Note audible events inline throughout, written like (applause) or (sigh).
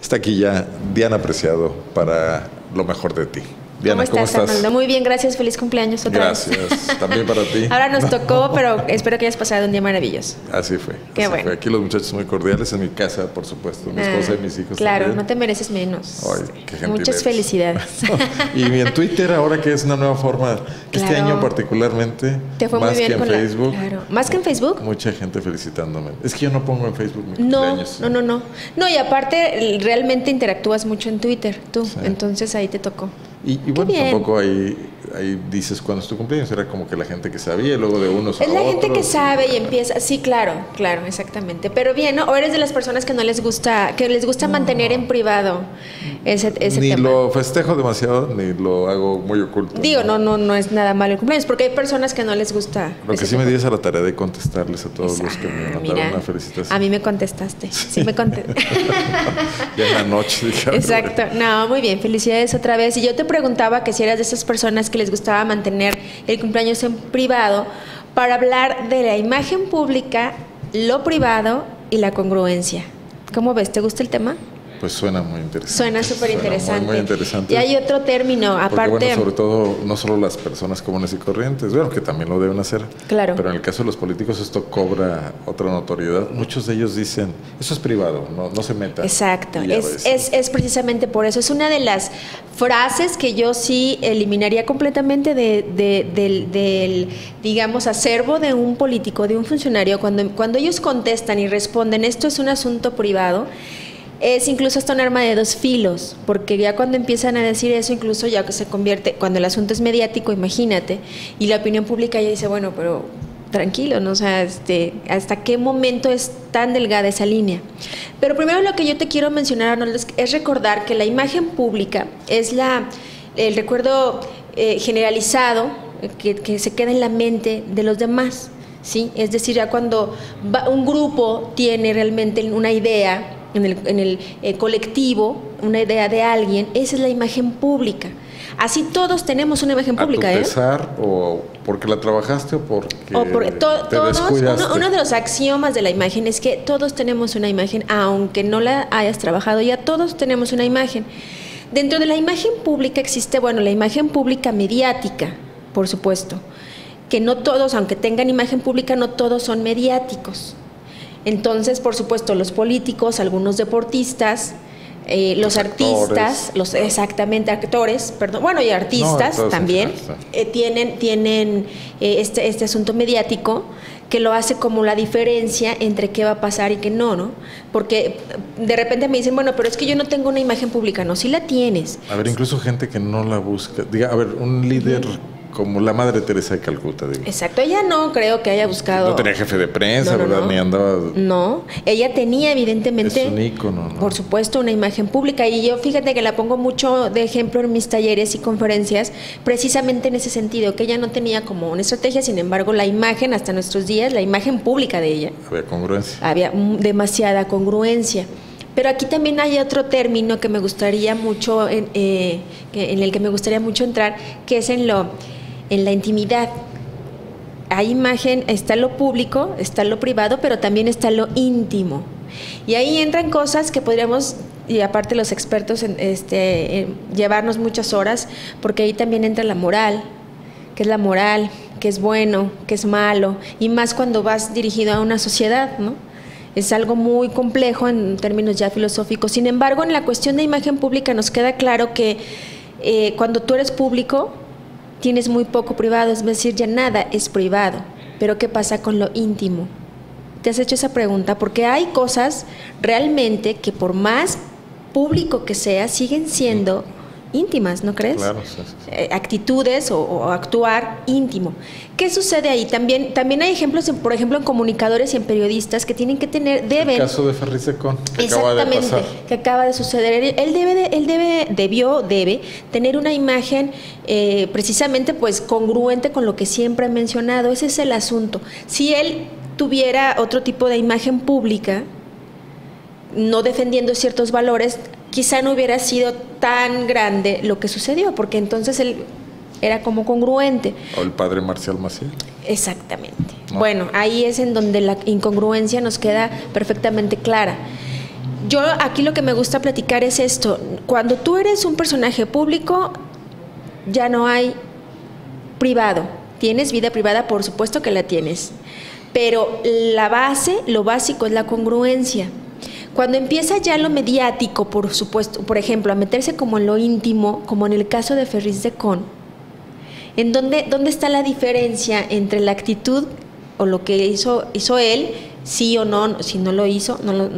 Está aquí ya Diana Preciado para lo mejor de ti. Diana, ¿cómo estás? Muy bien, gracias. Feliz cumpleaños otra gracias. También para ti. (laughs) Ahora nos tocó, pero espero que hayas pasado un día maravilloso. Así fue. Qué bueno. Aquí los muchachos muy cordiales en mi casa, por supuesto, mi esposa y mis hijos. Claro, no te mereces menos. Ay, qué Muchas felicidades. (laughs) y en Twitter, ahora que es una nueva forma, este año particularmente, te fue más muy bien que en Facebook. claro. Más que en Facebook. Mucha gente felicitándome. Es que yo no pongo en Facebook mi no, cumpleaños. No, no, no. No, y aparte realmente interactúas mucho en Twitter, tú. Entonces ahí te tocó. Y, bueno, tampoco ahí, ahí dices cuándo es tu cumpleaños, era como que la gente que sabía, y luego de unos Es la gente que sabe y empieza, sí, claro, claro, exactamente. Pero bien, ¿no? O eres de las personas que no les gusta, que les gusta mantener en privado ese, ese ni lo festejo demasiado, ni lo hago muy oculto. Digo, no, no, no es nada malo el cumpleaños, porque hay personas que no les gusta. Lo que sí me di es a la tarea de contestarles a todos los que me mandaron una felicitación. A mí me contestaste, (laughs) sí, me contestaste. (laughs) ya en la noche dije. Exacto, no, muy bien, felicidades otra vez. Y yo te preguntaba que si eras de esas personas que les gustaba mantener el cumpleaños en privado para hablar de la imagen pública, lo privado y la congruencia. ¿Cómo ves? ¿Te gusta el tema? Pues suena muy interesante. Suena súper interesante. Muy, interesante. Y hay otro término, aparte. bueno, sobre todo, no solo las personas comunes y corrientes, bueno, que también lo deben hacer. Claro. Pero en el caso de los políticos, esto cobra otra notoriedad. Muchos de ellos dicen, eso es privado, no, no se meta. Exacto. Es, es, es, precisamente por eso. Es una de las frases que yo sí eliminaría completamente de, del, del, digamos, acervo de un político, de un funcionario. Cuando, cuando ellos contestan y responden, esto es un asunto privado es incluso hasta un arma de dos filos, porque ya cuando empiezan a decir eso, incluso ya que se convierte, cuando el asunto es mediático, imagínate, y la opinión pública ya dice, bueno, pero tranquilo, ¿no? O sea, este, ¿hasta qué momento es tan delgada esa línea? Pero primero lo que yo te quiero mencionar, Arnold, es recordar que la imagen pública es la, el recuerdo eh, generalizado que, que se queda en la mente de los demás. ¿Sí? Es decir, ya cuando un grupo tiene realmente una idea, en el, en el eh, colectivo, una idea de alguien, esa es la imagen pública. Así todos tenemos una imagen pública. ¿A tu ¿eh? pesar o porque la trabajaste o porque o te todos, uno, de los axiomas de la imagen es que todos tenemos una imagen, aunque no la hayas trabajado ya, todos tenemos una imagen. Dentro de la imagen pública existe, bueno, la imagen pública mediática, por supuesto, que no todos, aunque tengan imagen pública, no todos son mediáticos. Entonces, por supuesto, los políticos, algunos deportistas, eh, los, artistas, los exactamente actores, perdón, bueno y artistas también eh, tienen tienen eh, este este asunto mediático que lo hace como la diferencia entre qué va a pasar y qué no, ¿no? Porque de repente me dicen, bueno, pero es que yo no tengo una imagen pública, no, sí la tienes. A ver, incluso gente que no la busca, diga, a ver, un líder como la madre Teresa de Calcuta, digo. Exacto, ella no creo que haya buscado. No tenía jefe de prensa, ¿verdad? Ni andaba. No, ella tenía evidentemente. Es un ícono, ¿no? Por supuesto, una imagen pública. Y yo fíjate que la pongo mucho de ejemplo en mis talleres y conferencias, precisamente en ese sentido, que ella no tenía como una estrategia, sin embargo, la imagen, hasta nuestros días, la imagen pública de ella. Había congruencia. Había demasiada congruencia. Pero aquí también hay otro término que me gustaría mucho, en, eh, en el que me gustaría mucho entrar, que es en lo en la intimidad. Hay imagen, está lo público, está lo privado, pero también está lo íntimo. Y ahí entran cosas que podríamos, y aparte los expertos, este, llevarnos muchas horas, porque ahí también entra la moral, que es la moral, que es bueno, que es malo, y más cuando vas dirigido a una sociedad, ¿no? Es algo muy complejo en términos ya filosóficos. Sin embargo, en la cuestión de imagen pública nos queda claro que eh, cuando tú eres público, tienes muy poco privado, es decir, ya nada es privado. Pero ¿qué pasa con lo íntimo? ¿Te has hecho esa pregunta? Porque hay cosas realmente que por más público que sea, siguen siendo íntimas, ¿no crees? Claro, eh, actitudes o, actuar íntimo. ¿Qué sucede ahí? También, también hay ejemplos, por ejemplo, en comunicadores y en periodistas que tienen que tener, deben... El caso de Ferricecón, que acaba de pasar. que acaba de suceder. Él debe, él debe, debió, debe tener una imagen eh, precisamente pues congruente con lo que siempre ha mencionado. Ese es el asunto. Si él tuviera otro tipo de imagen pública, no defendiendo ciertos valores, quizá no hubiera sido tan grande lo que sucedió, porque entonces él era como congruente. O el padre Marcial Maciel. Exactamente. Bueno, ahí es en donde la incongruencia nos queda perfectamente clara. yo aquí lo que me gusta platicar es esto. Cuando tú eres un personaje público, ya no hay privado. Tienes vida privada, por supuesto que la tienes. Pero la base, lo básico es la congruencia. Cuando empieza ya lo mediático, por supuesto, por ejemplo, a meterse como en lo íntimo, como en el caso de Ferris de Con, en dónde, dónde está la diferencia entre la actitud o lo que hizo, hizo él, sí o no, si no lo hizo, no lo,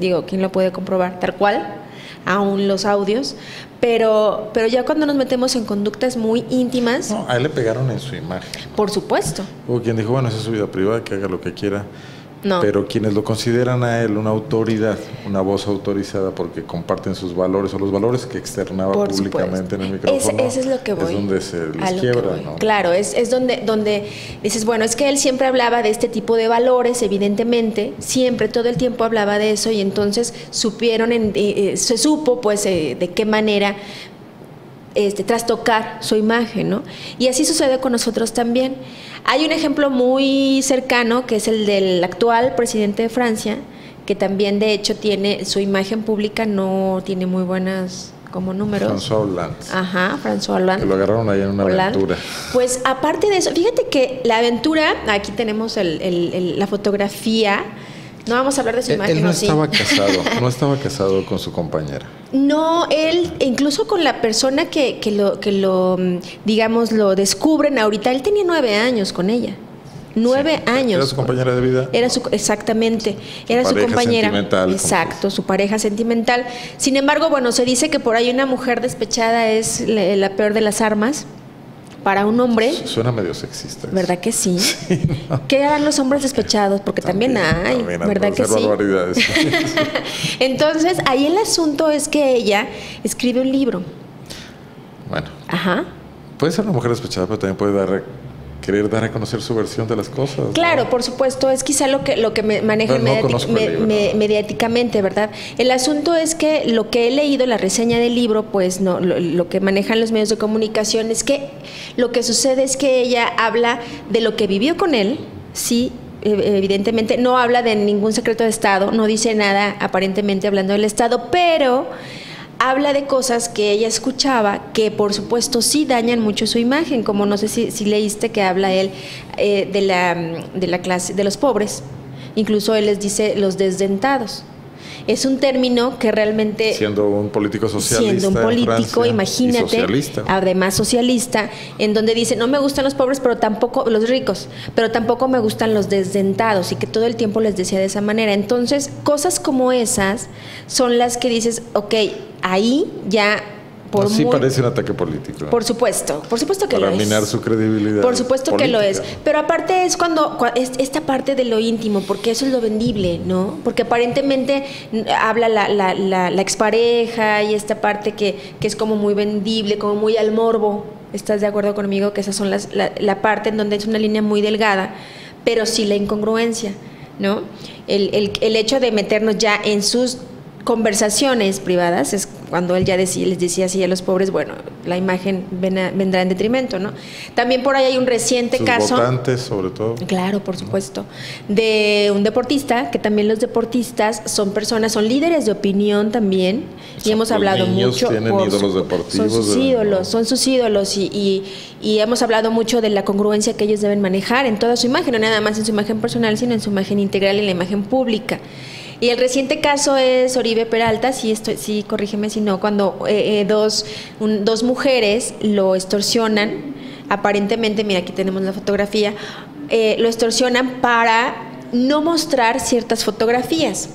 digo, ¿quién lo puede comprobar? Tal cual, aún los audios, pero, pero ya cuando nos metemos en conductas muy íntimas... No, a él le pegaron en su imagen. Por supuesto. Hubo quien dijo, bueno, esa es su vida privada, que haga lo que quiera. Pero quienes lo consideran a él una autoridad, una voz autorizada porque comparten sus valores o los valores que externaba públicamente en el micrófono, es, es lo que voy, es donde se les quiebra. ¿no? Claro, es, es donde, donde dices, bueno, es que él siempre hablaba de este tipo de valores, evidentemente, siempre, todo el tiempo hablaba de eso y entonces supieron, en, eh, eh, se supo pues eh, de qué manera este, trastocar su imagen, ¿no? Y así sucede con nosotros también. Hay un ejemplo muy cercano que es el del actual presidente de Francia, que también de hecho tiene su imagen pública no tiene muy buenas como números. François Hollande. Ajá, François Hollande. Que lo agarraron ahí en una aventura. Pues aparte de eso, fíjate que la aventura, aquí tenemos la fotografía no vamos a hablar de su imagen. Él no estaba (laughs) casado, no estaba casado con su compañera. No, él, incluso con la persona que, que, lo, que lo, mm, digamos, lo descubren ahorita, él tenía nueve años con ella. Nueve años. Era su compañera de vida. Era su, exactamente, era su compañera. Sentimental, Exacto, su pareja sentimental. Sin embargo, bueno, se dice que por ahí una mujer despechada es la peor de las armas para un hombre. Suena medio sexista. ¿Verdad que sí? (laughs) ¿Qué harán los hombres despechados? Porque también, hay, ¿verdad que sí? (laughs) (laughs) Entonces, ahí el asunto es que ella escribe un libro. Bueno. Ajá. Puede ser una mujer despechada, pero también puede dar querer dar a conocer su versión de las cosas. Claro, por supuesto, es quizá lo que, lo que me maneja mediáticamente, ¿verdad? El asunto es que lo que he leído, la reseña del libro, pues no, lo, que manejan los medios de comunicación es que lo que sucede es que ella habla de lo que vivió con él, sí, e, evidentemente no habla de ningún secreto de Estado, no dice nada aparentemente hablando del Estado, pero habla de cosas que ella escuchaba que por supuesto sí dañan mucho su imagen, como no sé si, leíste que habla él eh, de, la, de la clase de los pobres, incluso él les dice los desdentados es un término que realmente... Siendo un político socialista. Siendo un político, imagínate, además socialista, en donde dice, no me gustan los pobres, pero tampoco los ricos, pero tampoco me gustan los desdentados, y que todo el tiempo les decía de esa manera. Entonces, cosas como esas son las que dices, ok, ahí ya sí parece un ataque político. Por supuesto, por supuesto que lo es. Para minar su credibilidad. Por supuesto que lo es. Pero aparte es cuando, esta parte de lo íntimo, porque eso es lo vendible, ¿no? Porque aparentemente habla la, la, la, expareja y esta parte que, que, es como muy vendible, como muy al morbo. ¿Estás de acuerdo conmigo? Que esas son las, la, parte en donde es una línea muy delgada, pero sí la incongruencia, ¿no? El, el, el hecho de meternos ya en sus conversaciones privadas, es cuando él ya decía, les decía así a los pobres, bueno, la imagen vendrá en detrimento, ¿no? También por ahí hay un reciente Sus caso. Votantes, sobre todo. Claro, por supuesto. De un deportista, que también los deportistas son personas, son líderes de opinión también, y hemos hablado mucho. Tienen ídolos deportivos. Son sus ídolos, son sus ídolos, y, y, hemos hablado mucho de la congruencia que ellos deben manejar en toda su imagen, no nada más en su imagen personal, sino en su imagen integral y en la imagen pública. Y el reciente caso es Oribe Peralta, sí, estoy, sí corrígeme si no, cuando eh, eh, dos, dos mujeres lo extorsionan, aparentemente, mira, aquí tenemos la fotografía, eh, lo extorsionan para no mostrar ciertas fotografías.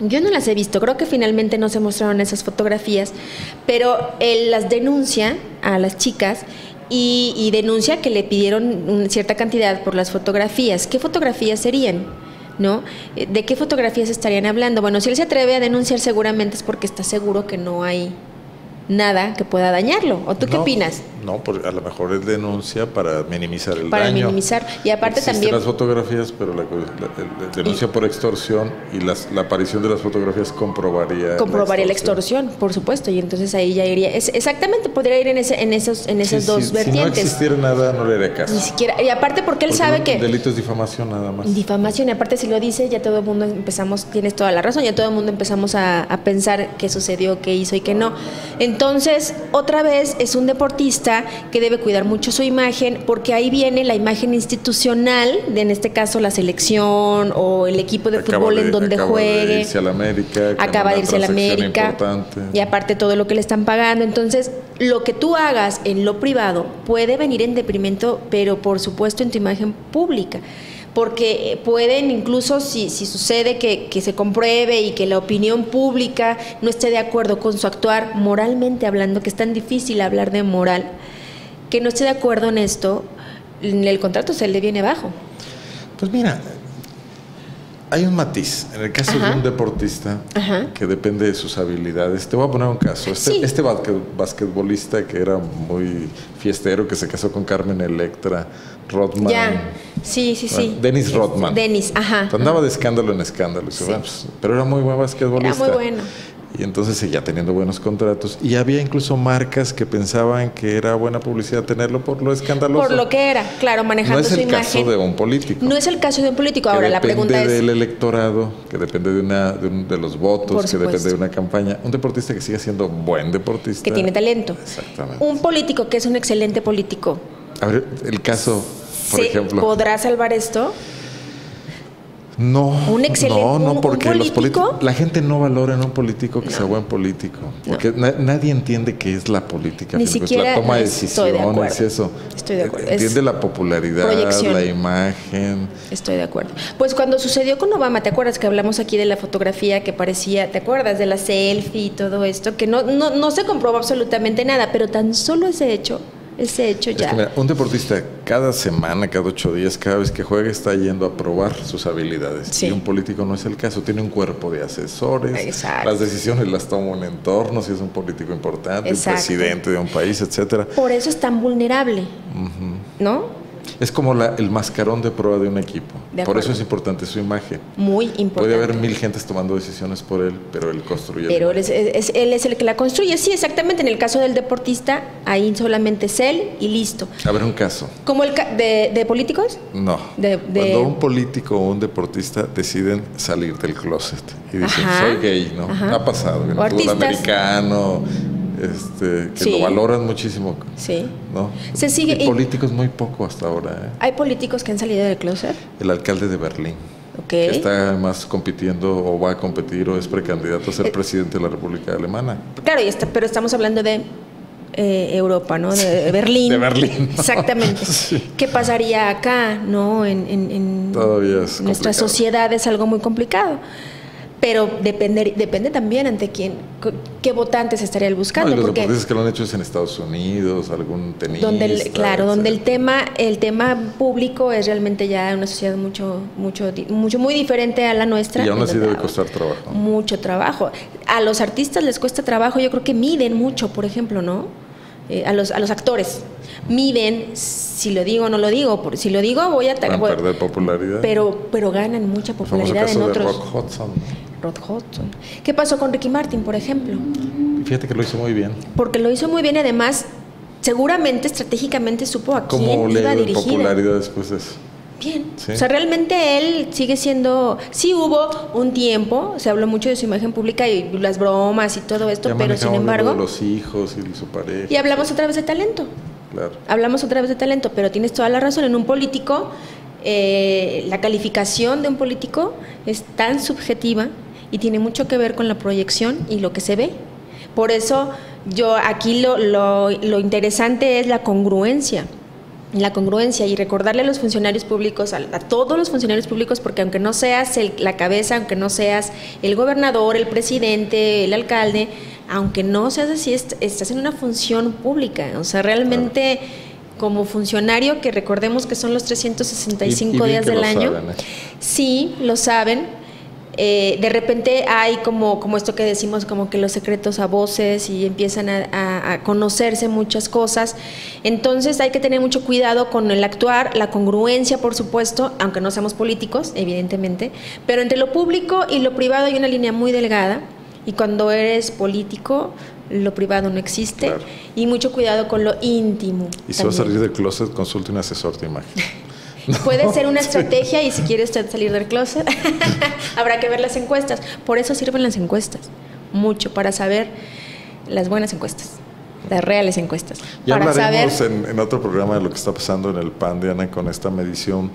Yo no las he visto, creo que finalmente no se mostraron esas fotografías, pero él las denuncia a las chicas y, y denuncia que le pidieron una cierta cantidad por las fotografías. ¿Qué fotografías serían? ¿No? Eh, ¿De qué fotografías estarían hablando? Bueno, si él se atreve a denunciar seguramente es porque está seguro que no hay nada que pueda dañarlo. ¿O tú qué opinas? No, porque a lo mejor es denuncia para minimizar el daño. Para minimizar. Y aparte Existen también... las fotografías, pero la, denuncia por extorsión y las, la aparición de las fotografías comprobaría... Comprobaría la extorsión. por supuesto. Y entonces ahí ya iría... Es, exactamente, podría ir en, ese, en, esos, en esas dos vertientes. Si no existiera nada, no le haría caso. Ni siquiera... Y aparte porque él sabe que... El delito es difamación nada más. Difamación. Y aparte si lo dice, ya todo el mundo empezamos... Tienes toda la razón. Ya todo el mundo empezamos a, a pensar qué sucedió, qué hizo y qué no. Entonces, otra vez, es un deportista que debe cuidar mucho su imagen, porque ahí viene la imagen institucional, de, en este caso la selección o el equipo de fútbol en donde juegue. De irse a la América, acaba de irse a la América. Y aparte todo lo que le están pagando. Entonces, lo que tú hagas en lo privado puede venir en deprimento, pero por supuesto en tu imagen pública porque pueden incluso si, si sucede que, que, se compruebe y que la opinión pública no esté de acuerdo con su actuar moralmente hablando, que es tan difícil hablar de moral, que no esté de acuerdo en esto, el contrato se le viene bajo. Pues mira, hay un matiz. En el caso de un deportista que depende de sus habilidades, te voy a poner un caso. Este, este basquetbolista que era muy fiestero, que se casó con Carmen Electra, Rodman. Ya, sí, sí, sí. Dennis Rodman. Dennis, ajá. Andaba de escándalo en escándalo. Pues, pero era muy buen basquetbolista. Era muy bueno y entonces seguía teniendo buenos contratos. Y había incluso marcas que pensaban que era buena publicidad tenerlo por lo escandaloso. Por lo que era, claro, manejando su imagen. No es el caso de un político. No es el caso de un político. Ahora, la pregunta es... del electorado, que depende de, una, de, los votos, que depende de una campaña. Un deportista que siga siendo buen deportista. Que tiene talento. Exactamente. Un político que es un excelente político. A ver, el caso, por ejemplo... ¿Podrá salvar esto? No, un excelente, no, no, porque los políticos, la gente no valora en un político que sea buen político, porque nadie entiende qué es la política, Ni siquiera, la toma de decisiones, eso. Estoy de acuerdo. Entiende la popularidad, la imagen. Estoy de acuerdo. Pues cuando sucedió con Obama, ¿te acuerdas que hablamos aquí de la fotografía que parecía, ¿te acuerdas de la selfie y todo esto? Que no, no, no se comprobó absolutamente nada, pero tan solo ese hecho ese hecho ya. un deportista cada semana, cada ocho días, cada vez que juega está yendo a probar sus habilidades. Y un político no es el caso, tiene un cuerpo de asesores, las decisiones las toma un entorno, si es un político importante, el presidente de un país, etcétera. Por eso es tan vulnerable, ¿no? Es como la, el mascarón de prueba de un equipo. por eso es importante su imagen. Muy importante. Puede haber mil gentes tomando decisiones por él, pero él construye. Pero él es, él es el que la construye. Sí, exactamente. En el caso del deportista, ahí solamente es él y listo. A ver, un caso. ¿Como el de, de políticos? No. De, Cuando un político o un deportista deciden salir del closet y dicen, soy gay, ¿no? Ha pasado. En el fútbol americano este, que lo valoran muchísimo. Sí. ¿no? Se sigue. Y políticos muy poco hasta ahora. ¿eh? ¿Hay políticos que han salido del closet? El alcalde de Berlín. Que está más compitiendo o va a competir o es precandidato a ser eh, presidente de la República Alemana. Claro, y está, pero estamos hablando de eh, Europa, ¿no? De Berlín. de Berlín. Exactamente. (laughs) ¿Qué pasaría acá, no? En, en, Todavía es nuestra sociedad es algo muy complicado pero depende, depende también ante quién, qué votantes estaría buscando. No, los deportistas que lo han hecho es en Estados Unidos, algún tenista. Donde claro, donde el tema, el tema público es realmente ya una sociedad mucho, mucho, mucho, muy diferente a la nuestra. Y aún así debe costar trabajo. Mucho trabajo. A los artistas les cuesta trabajo, yo creo que miden mucho, por ejemplo, ¿no? Eh, a, los, a los actores. Miden si lo digo o no lo digo. Si lo digo, voy a... perder popularidad. Pero, pero ganan mucha popularidad en otros. De Rock Hudson. Rod Hudson. ¿Qué pasó con Ricky Martin, por ejemplo? Fíjate que lo hizo muy bien. Porque lo hizo muy bien y además, seguramente estratégicamente supo a quién iba dirigida. popularidad después de eso? Bien. O sea, realmente él sigue siendo. Sí hubo un tiempo, se habló mucho de su imagen pública y las bromas y todo esto, pero sin embargo. los hijos y su pareja. Y hablamos otra vez de talento. Claro. Hablamos otra vez de talento, pero tienes toda la razón. En un político, eh, la calificación de un político es tan subjetiva y tiene mucho que ver con la proyección y lo que se ve. Por eso yo aquí lo, lo, lo interesante es la congruencia la congruencia y recordarle a los funcionarios públicos, a, todos los funcionarios públicos, porque aunque no seas la cabeza, aunque no seas el gobernador, el presidente, el alcalde, aunque no seas así, estás en una función pública. O sea, realmente como funcionario, que recordemos que son los 365 días del año, ¿eh? sí, lo saben, eh, de repente hay como, como esto que decimos, como que los secretos a voces y empiezan a, conocerse muchas cosas. Entonces hay que tener mucho cuidado con el actuar, la congruencia, por supuesto, aunque no seamos políticos, evidentemente, pero entre lo público y lo privado hay una línea muy delgada y cuando eres político lo privado no existe y mucho cuidado con lo íntimo. Y si vas a salir del closet, consulte un asesor de imagen. (laughs) (laughs) Puede ser una estrategia y si quiere usted salir del closet, (laughs) habrá que ver las encuestas. Por eso sirven las encuestas, mucho, para saber las buenas encuestas, las reales encuestas. Ya hablaremos en, otro programa de lo que está pasando en el PAN, Diana, con esta medición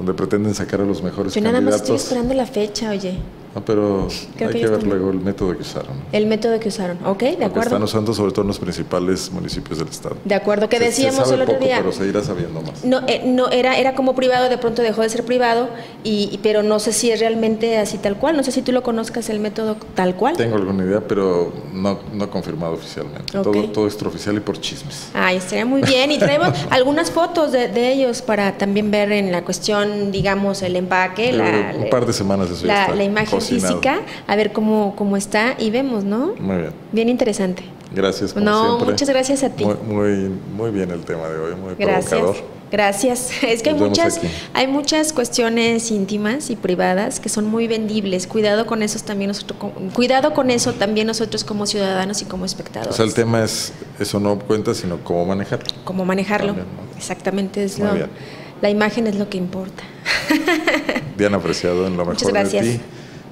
donde pretenden sacar a los mejores Yo nada más estoy esperando la fecha, oye. No, pero hay que, ver luego el método que usaron. El método que usaron, ok, de acuerdo. están usando sobre todo en los principales municipios del estado. De acuerdo, que decíamos el otro día. Pero se irá sabiendo más. No, eh, no era, era como privado, de pronto dejó de ser privado, y, pero no sé si es realmente así tal cual. No sé si tú lo conozcas el método tal cual. Tengo alguna idea, pero no, no confirmado oficialmente. Todo, todo extraoficial y por chismes. Ah, estaría muy bien. Y traemos (laughs) algunas fotos de, de, ellos para también ver en la cuestión, digamos, el empaque. La, un par de semanas eso la, la imagen física a ver cómo, cómo está y vemos, ¿no? Muy bien. Bien interesante. Gracias. Como no, muchas gracias a ti. Muy, muy, bien el tema de hoy, muy gracias. provocador. Gracias. (laughs) Es que hay muchas, hay muchas cuestiones íntimas y privadas que son muy vendibles. Cuidado con eso también nosotros, cuidado con eso también nosotros como ciudadanos y como espectadores. O sea, el tema es eso no cuenta, sino cómo manejarlo. Cómo manejarlo. Exactamente es lo, la imagen es lo que importa. (laughs) Bien apreciado en lo mejor Muchas gracias. de ti.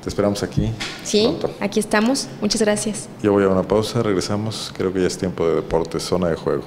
Te esperamos aquí. Sí, aquí estamos. Muchas gracias. Yo voy a una pausa, regresamos. Creo que ya es tiempo de deportes, zona de juego.